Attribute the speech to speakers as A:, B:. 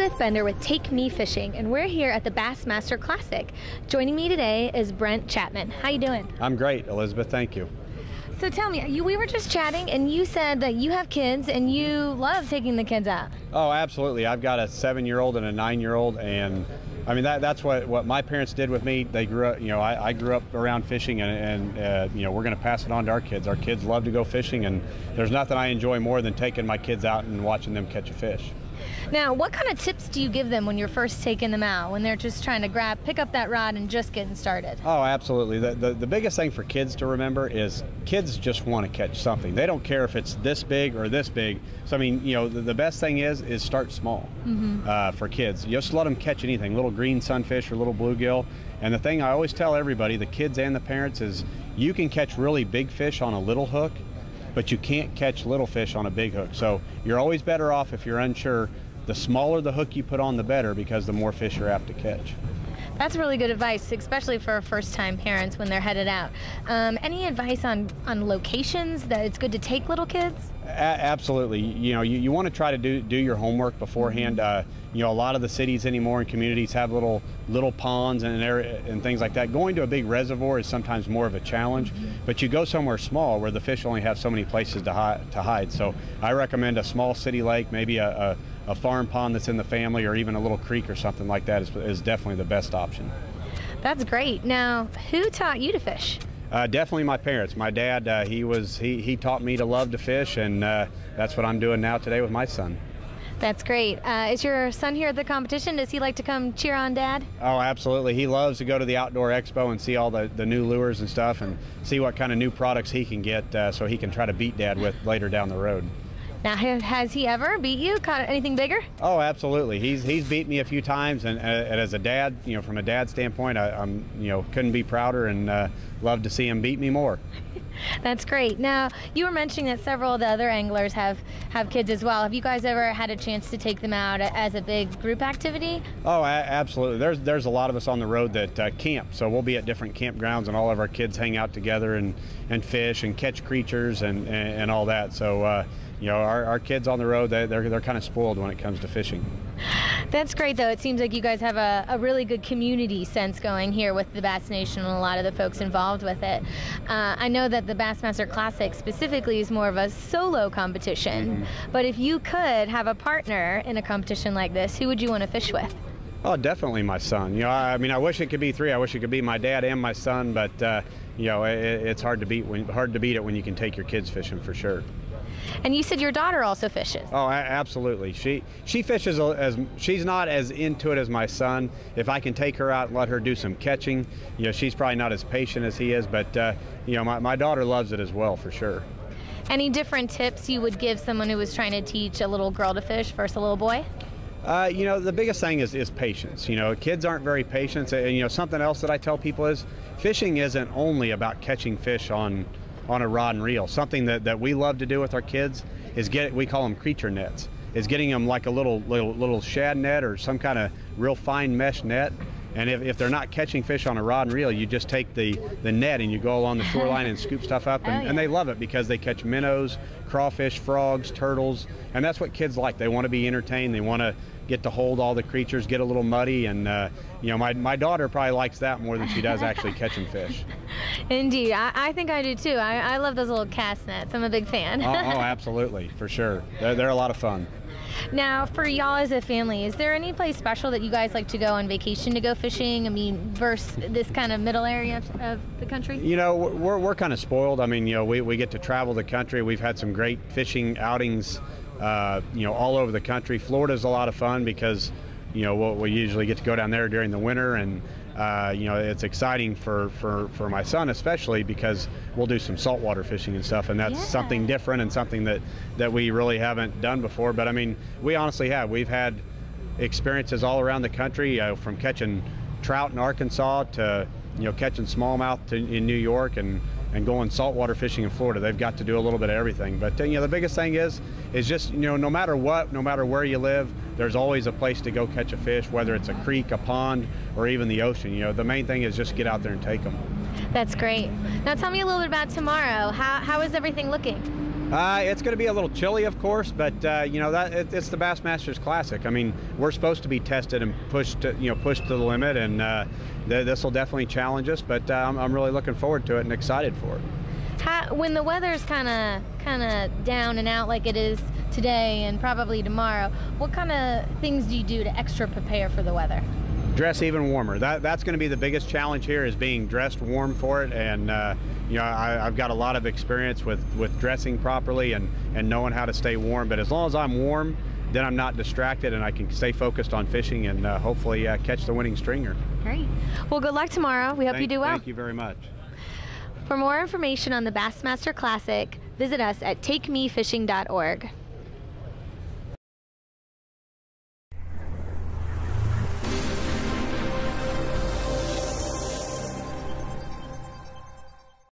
A: Elizabeth Bender with Take Me Fishing, and we're here at the Bassmaster Classic. Joining me today is Brent Chapman. How you doing?
B: I'm great, Elizabeth. Thank you.
A: So tell me, you, we were just chatting, and you said that you have kids and you love taking the kids out.
B: Oh, absolutely. I've got a seven-year-old and a nine-year-old, and I mean that, that's what, what my parents did with me. They grew up, you know, I, I grew up around fishing, and, and uh, you know we're going to pass it on to our kids. Our kids love to go fishing, and there's nothing I enjoy more than taking my kids out and watching them catch a fish.
A: Now, what kind of tips do you give them when you're first taking them out, when they're just trying to grab, pick up that rod and just getting started?
B: Oh, absolutely. The, the, the biggest thing for kids to remember is kids just want to catch something. They don't care if it's this big or this big. So, I mean, you know, the, the best thing is is start small
A: Mm-hmm.
B: uh, for kids. Just let them catch anything, little green sunfish or little bluegill. And the thing I always tell everybody, the kids and the parents, is you can catch really big fish on a little hook, but you can't catch little fish on a big hook. So you're always better off if you're unsure. The smaller the hook you put on, the better because the more fish you're apt to catch.
A: That's really good advice, especially for first-time parents when they're headed out. Um, any advice on, on locations that it's good to take little kids?
B: A- absolutely. You know, you, you want to try to do do your homework beforehand. Uh, you know, a lot of the cities anymore and communities have little little ponds and and things like that. Going to a big reservoir is sometimes more of a challenge, but you go somewhere small where the fish only have so many places to hide. To hide. So I recommend a small city lake, maybe a, a, a farm pond that's in the family, or even a little creek or something like that is, is definitely the best option.
A: That's great. Now, who taught you to fish?
B: Uh, definitely my parents. My dad, uh, he was he, he taught me to love to fish, and uh, that's what I'm doing now today with my son.
A: That's great. Uh, is your son here at the competition? Does he like to come cheer on dad?
B: Oh, absolutely. He loves to go to the outdoor expo and see all the, the new lures and stuff, and see what kind of new products he can get, uh, so he can try to beat dad with later down the road.
A: Now, has he ever beat you? Caught anything bigger?
B: Oh, absolutely. He's he's beat me a few times, and, uh, and as a dad, you know, from a dad standpoint, I, I'm you know couldn't be prouder, and uh, love to see him beat me more.
A: That's great. Now, you were mentioning that several of the other anglers have have kids as well. Have you guys ever had a chance to take them out as a big group activity?
B: Oh, a- absolutely. There's there's a lot of us on the road that uh, camp, so we'll be at different campgrounds, and all of our kids hang out together and, and fish and catch creatures and, and, and all that. So, uh, you know, our, our kids on the road, they, they're they're kind of spoiled when it comes to fishing.
A: That's great, though. It seems like you guys have a, a really good community sense going here with the Bass Nation and a lot of the folks involved with it. Uh, I know that the Bassmaster Classic specifically is more of a solo competition, but if you could have a partner in a competition like this, who would you want to fish with?
B: Oh, definitely my son. You know, I, I mean, I wish it could be three. I wish it could be my dad and my son, but uh, you know, it, it's hard to beat when hard to beat it when you can take your kids fishing for sure.
A: And you said your daughter also fishes.
B: Oh, absolutely. She she fishes as she's not as into it as my son. If I can take her out and let her do some catching, you know, she's probably not as patient as he is, but uh, you know, my, my daughter loves it as well for sure.
A: Any different tips you would give someone who was trying to teach a little girl to fish versus a little boy?
B: Uh, you know, the biggest thing is, is patience. You know, kids aren't very patient. And, you know, something else that I tell people is fishing isn't only about catching fish on on a rod and reel. Something that, that we love to do with our kids is get we call them creature nets. Is getting them like a little little little shad net or some kind of real fine mesh net. And if, if they're not catching fish on a rod and reel, you just take the, the net and you go along the shoreline and scoop stuff up. And,
A: Oh,
B: and they love it because they catch minnows, crawfish, frogs, turtles. And that's what kids like. They want to be entertained. They want to get to hold all the creatures, get a little muddy. And, uh, you know, my, my daughter probably likes that more than she does actually catching fish.
A: Indeed, I, I think I do too. I, I love those little cast nets. I'm a big fan.
B: oh, oh, absolutely, for sure. They're, they're a lot of fun.
A: Now, for y'all as a family, is there any place special that you guys like to go on vacation to go fishing? I mean, versus this kind of middle area of, the country?
B: You know, we're, we're kind of spoiled. I mean, you know, we, we get to travel the country. We've had some great fishing outings, uh, you know, all over the country. Florida's a lot of fun because, you know, we'll, we usually get to go down there during the winter and, uh, you know, it's exciting for, for, for my son especially because we'll do some saltwater fishing and stuff, and that's
A: Yeah.
B: something different and something that, that we really haven't done before. But I mean, we honestly have. We've had experiences all around the country, uh, from catching trout in Arkansas to you know catching smallmouth to, in New York and and going saltwater fishing in Florida. They've got to do a little bit of everything. But uh, you know the biggest thing is is just you know no matter what, no matter where you live, there's always a place to go catch a fish, whether it's a creek, a pond, or even the ocean. You know the main thing is just get out there and take them.
A: That's great. Now, tell me a little bit about tomorrow. How, how is everything looking?
B: Uh, it's going to be a little chilly, of course, but uh, you know that it, it's the Bassmasters Classic. I mean, we're supposed to be tested and pushed, to, you know, pushed to the limit, and uh, th- this will definitely challenge us. But uh, I'm, I'm really looking forward to it and excited for it.
A: How, when the weather's kind of kind of down and out like it is today and probably tomorrow, what kind of things do you do to extra prepare for the weather?
B: Dress even warmer. That that's going to be the biggest challenge here is being dressed warm for it, and uh, you know I, I've got a lot of experience with with dressing properly and and knowing how to stay warm. But as long as I'm warm, then I'm not distracted and I can stay focused on fishing and uh, hopefully uh, catch the winning stringer.
A: Great. Well, good luck tomorrow. We hope
B: Thank,
A: you do well.
B: Thank you very much.
A: For more information on the Bassmaster Classic, visit us at takemefishing.org.